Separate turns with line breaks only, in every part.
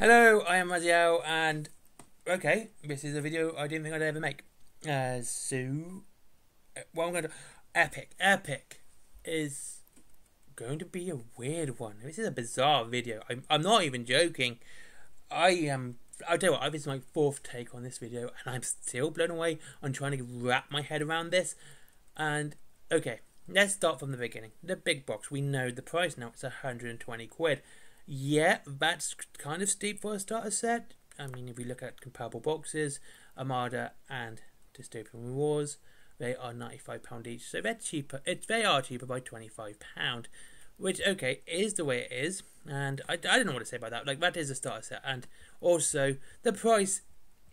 Hello, I am Raziel, and okay, this is a video I didn't think I'd ever make. Uh, so, uh, what I'm going to epic, epic is going to be a weird one. This is a bizarre video. I'm, I'm not even joking. I am. I'll tell you what, this is my fourth take on this video, and I'm still blown away I'm trying to wrap my head around this. And okay, let's start from the beginning. The big box, we know the price now. It's 120 quid. Yeah, that's kind of steep for a starter set. I mean, if we look at comparable boxes, Armada and Dystopian Wars, they are £95 each. So they're cheaper. It, they are cheaper by £25, which, okay, is the way it is. And I, I don't know what to say about that. Like, that is a starter set. And also, the price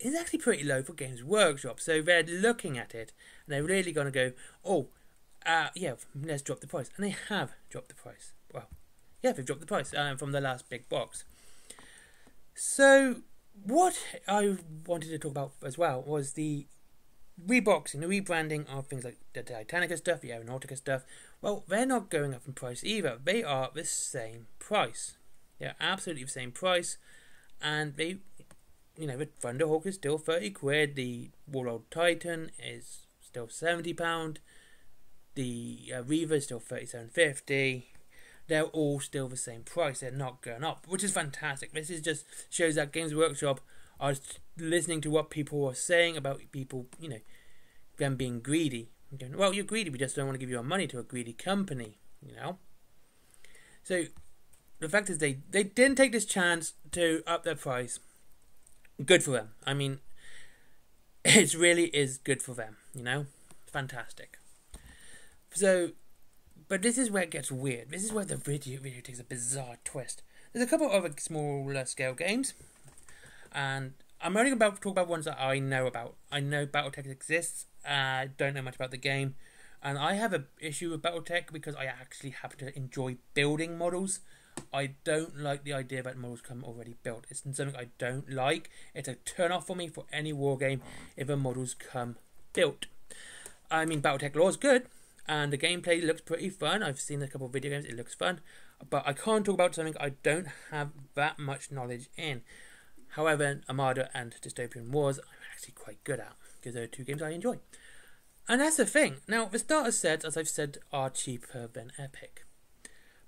is actually pretty low for Games Workshop. So they're looking at it and they're really going to go, oh, uh, yeah, let's drop the price. And they have dropped the price. Well, yeah, they've dropped the price um, from the last big box. So, what I wanted to talk about as well was the reboxing, the rebranding of things like the Titanica stuff, the Aeronautica stuff. Well, they're not going up in price either. They are the same price. They're absolutely the same price, and they, you know, the Thunderhawk is still thirty quid. The Warlord Titan is still seventy pound. The uh, Reaver is still thirty seven fifty they're all still the same price. They're not going up, which is fantastic. This is just shows that Games Workshop are listening to what people are saying about people, you know, them being greedy. Going, well, you're greedy. We just don't want to give your money to a greedy company, you know. So the fact is, they they didn't take this chance to up their price. Good for them. I mean, it really is good for them. You know, fantastic. So but this is where it gets weird. This is where the video video takes a bizarre twist. There's a couple other smaller scale games, and I'm only about to talk about ones that I know about. I know BattleTech exists. I uh, don't know much about the game, and I have an issue with BattleTech because I actually happen to enjoy building models. I don't like the idea that models come already built. It's something I don't like. It's a turn off for me for any war game if the models come built. I mean, BattleTech lore is good and the gameplay looks pretty fun. I've seen a couple of video games; it looks fun, but I can't talk about something I don't have that much knowledge in. However, Armada and Dystopian Wars I'm actually quite good at because they're two games I enjoy. And that's the thing. Now, the starter sets, as I've said, are cheaper than Epic.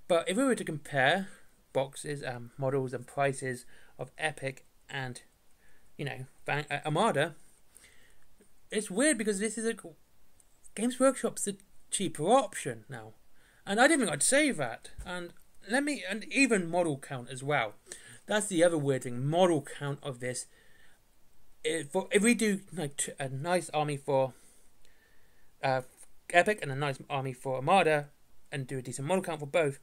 But if we were to compare boxes, and models, and prices of Epic and, you know, uh, Armada, it's weird because this is a Games Workshop's the cheaper option now. And I didn't think I'd say that. And let me, and even model count as well. That's the other weird thing. Model count of this. If, if we do like a nice army for uh, Epic and a nice army for Armada, and do a decent model count for both,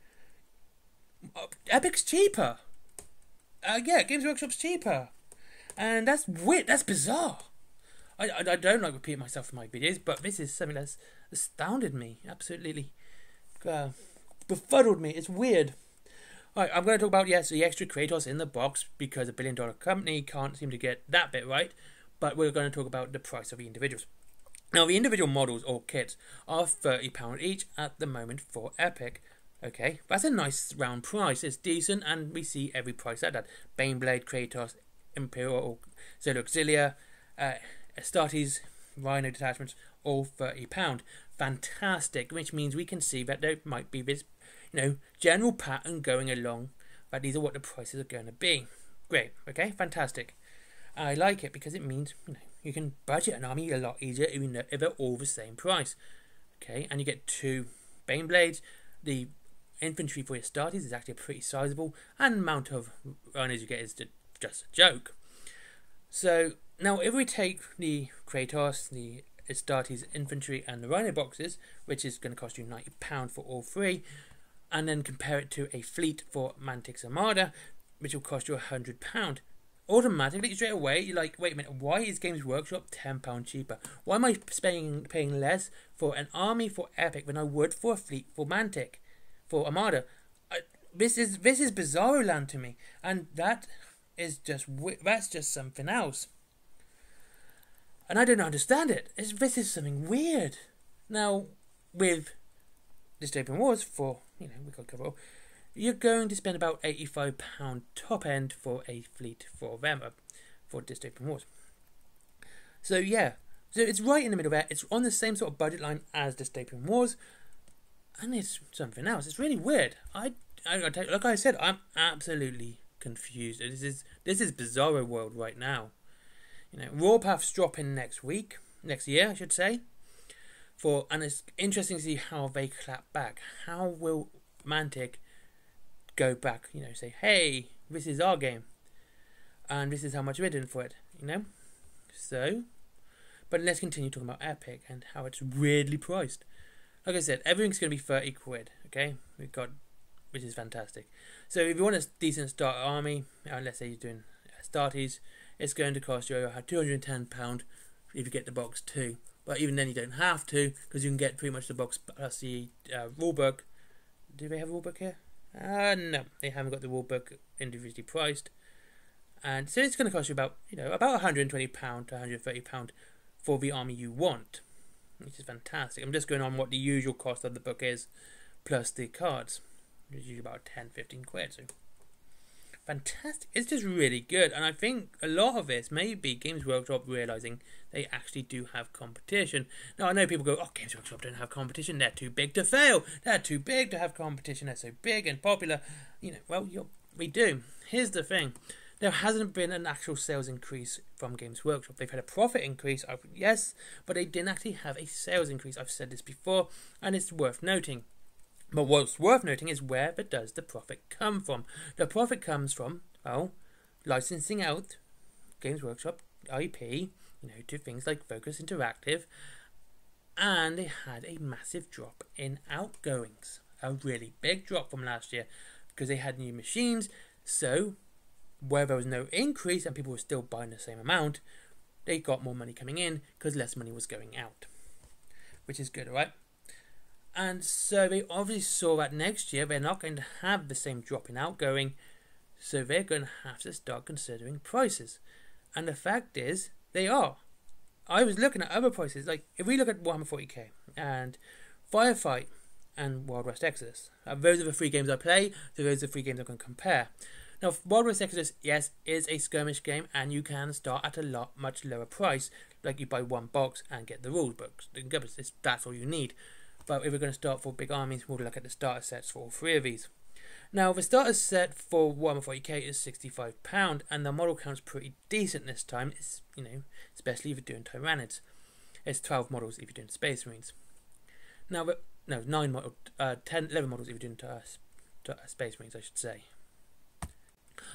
uh, Epic's cheaper. Uh, yeah, Games Workshop's cheaper, and that's weird. That's bizarre. I, I, I don't like repeating myself in my videos, but this is something that's astounded me, absolutely uh, befuddled me. It's weird. Alright, I'm going to talk about, yes, the extra Kratos in the box because a billion dollar company can't seem to get that bit right, but we're going to talk about the price of the individuals. Now, the individual models or kits are £30 each at the moment for Epic. Okay, that's a nice round price. It's decent, and we see every price at that. Baneblade, Kratos, Imperial, Solar Auxilia, uh, Astartes, Rhino detachments, all £30. Fantastic, which means we can see that there might be this, you know, general pattern going along, that these are what the prices are going to be. Great, okay, fantastic. I like it because it means, you know, you can budget an army a lot easier if, you know, if they're all the same price. Okay, and you get two Bane Blades. The infantry for your starters is actually pretty sizable, and the amount of runners you get is just a joke. So now, if we take the Kratos, the Astartes infantry, and the Rhino boxes, which is going to cost you £90 for all three, and then compare it to a fleet for Mantic's Armada, which will cost you £100, automatically straight away you're like, wait a minute, why is Games Workshop £10 cheaper? Why am I paying, paying less for an army for Epic than I would for a fleet for Mantic, for Armada? I, this is this is bizarro land to me, and that is just that's just something else and I don't understand it. It's, this is something weird. Now, with Dystopian Wars, for, you know, we got cover you're going to spend about £85 top end for a fleet for Vemma for Dystopian Wars. So yeah, so it's right in the middle there. It's on the same sort of budget line as Dystopian Wars, and it's something else. It's really weird. I, I, I like I said, I'm absolutely confused. This is this is Bizarro world right now. You know, Warpath's dropping next week, next year, I should say. For and it's interesting to see how they clap back. How will Mantic go back? You know, say, hey, this is our game, and this is how much we're doing for it. You know, so. But let's continue talking about Epic and how it's weirdly priced. Like I said, everything's going to be 30 quid, okay? We've got, which is fantastic. So if you want a decent start army, uh, let's say you're doing starties, it's going to cost you £210 if you get the box too. But even then, you don't have to because you can get pretty much the box plus the uh, rulebook. Do they have a rulebook here? Uh, no, they haven't got the rulebook individually priced. And so it's going to cost you about, you know, about £120 to £130 for the army you want, which is fantastic. I'm just going on what the usual cost of the book is, plus the cards, which is about 10 15 quid. So fantastic. It's just really good. And I think a lot of this may be Games Workshop realizing they actually do have competition. Now, I know people go, oh, Games Workshop don't have competition. They're too big to fail. They're too big to have competition. They're so big and popular. You know, well, we do. Here's the thing. There hasn't been an actual sales increase from Games Workshop. They've had a profit increase, yes, but they didn't actually have a sales increase. I've said this before, and it's worth noting. But what's worth noting is where does the profit come from? The profit comes from, well, licensing out Games Workshop IP, you know, to things like Focus Interactive, and they had a massive drop in outgoings. A really big drop from last year because they had new machines. So, where there was no increase and people were still buying the same amount, they got more money coming in because less money was going out, which is good, right? And so they obviously saw that next year they're not going to have the same drop in outgoing, so they're going to have to start considering prices. And the fact is, they are. I was looking at other prices, like if we look at Warhammer 40k and Firefight and Wild West Exodus, uh, those are the three games I play, so those are the three games I can compare. Now, Wild West Exodus, yes, is a skirmish game, and you can start at a lot much lower price, like you buy one box and get the rules books. That's all you need. But if we're going to start for big armies, we'll look at the starter sets for all three of these. Now, the starter set for Warhammer 40k is £65, and the model count's pretty decent this time, it's, you know, especially if you're doing Tyranids. It's 12 models if you're doing Space Marines. Now, the, no, 9 model, uh, 10, 11 models if you're doing uh, uh, Space Marines, I should say.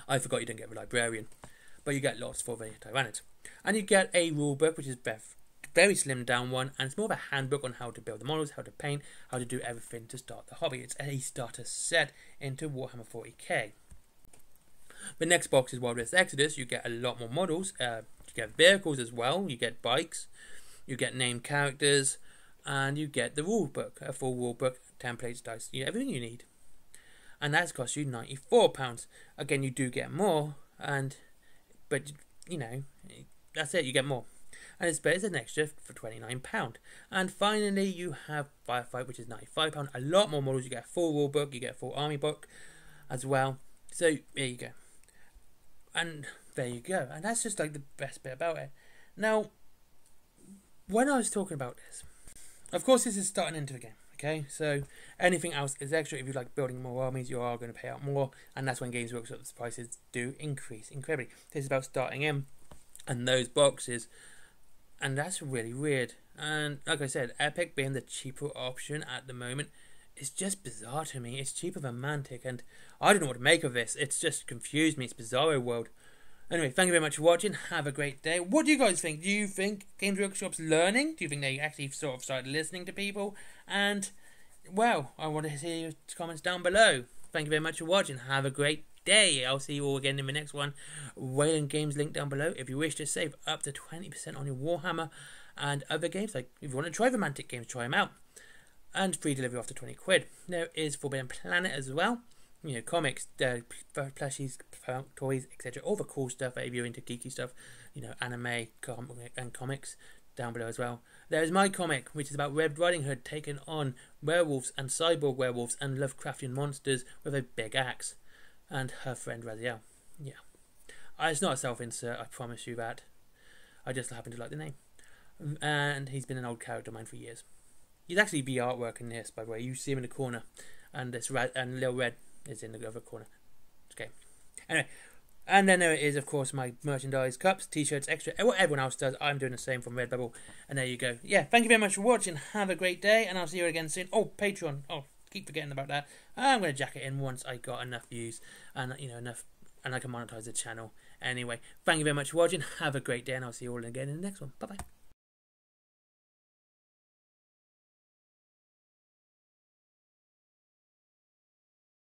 I forgot you don't get the Librarian, but you get lots for the Tyranids. And you get a rulebook, which is Beth very slimmed down one, and it's more of a handbook on how to build the models, how to paint, how to do everything to start the hobby. It's a starter set into Warhammer 40k. The next box is Wild West Exodus. You get a lot more models. Uh, you get vehicles as well. You get bikes. You get named characters, and you get the rule book, a full rule book, templates, dice, you everything you need. And that's cost you ninety four pounds. Again, you do get more, and but you know that's it. You get more and it's better than extra for £29. And finally, you have Firefight, which is £95. A lot more models. You get a full rule book, you get a full army book as well. So there you go. And there you go. And that's just like the best bit about it. Now, when I was talking about this, of course, this is starting into the game. Okay, so anything else is extra. If you like building more armies, you are going to pay out more, and that's when Games Workshop's prices do increase incredibly. This is about starting in, and those boxes and that's really weird. And like I said, Epic being the cheaper option at the moment is just bizarre to me. It's cheaper than Mantic, and I don't know what to make of this. It's just confused me. It's Bizarro World. Anyway, thank you very much for watching. Have a great day. What do you guys think? Do you think Games Workshop's learning? Do you think they actually sort of started listening to people? And, well, I want to hear your comments down below. Thank you very much for watching. Have a great day. I'll see you all again in the next one. Wayland Games link down below if you wish to save up to 20% on your Warhammer and other games. Like if you want to try romantic games, try them out. And free delivery after 20 quid. There is Forbidden Planet as well. You know, comics, uh, plushies, toys, etc. All the cool stuff if you're into geeky stuff. You know, anime com- and comics. down below as well. There is my comic, which is about Red Riding Hood taking on werewolves and cyborg werewolves and Lovecraftian monsters with a big axe, and her friend Raziel. Yeah, uh, it's not a self-insert. I promise you that. I just happen to like the name, and he's been an old character of mine for years. He's actually be artwork in this, by the way. You see him in the corner, and this red and little red is in the other corner. Okay. Anyway, and then there is, of course, my merchandise, cups, t-shirts, extra, what everyone else does. I'm doing the same from Redbubble. And there you go. Yeah, thank you very much for watching. Have a great day, and I'll see you again soon. Oh, Patreon. Oh, keep forgetting about that. I'm going to jack it in once I got enough views and, you know, enough, and I can monetize the channel. Anyway, thank you very much for watching. Have a great day, and I'll see you all again in the next one. Bye-bye.